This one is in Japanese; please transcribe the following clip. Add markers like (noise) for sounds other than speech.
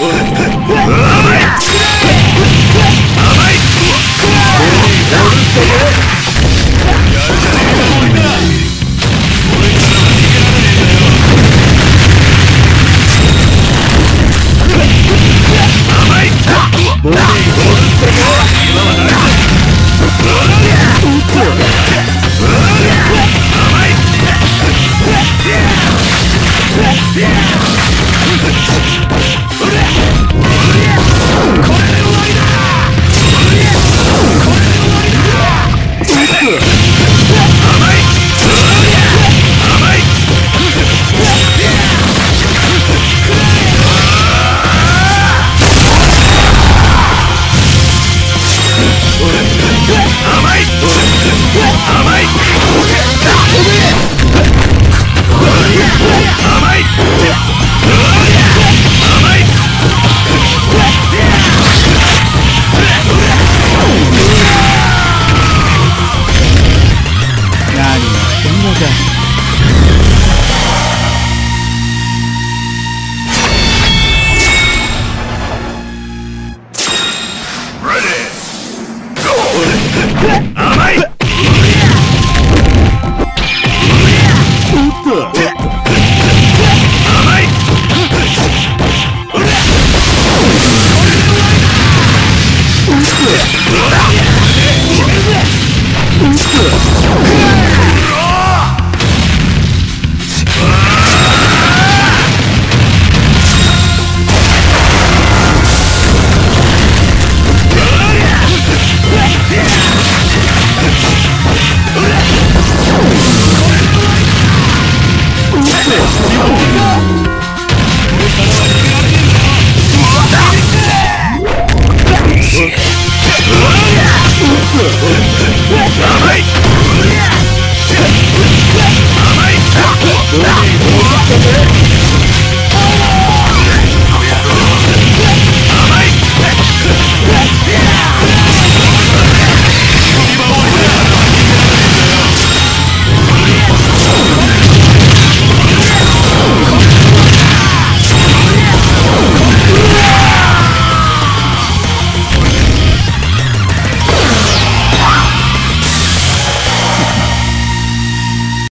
Yeah! 甘い甘い (laughs)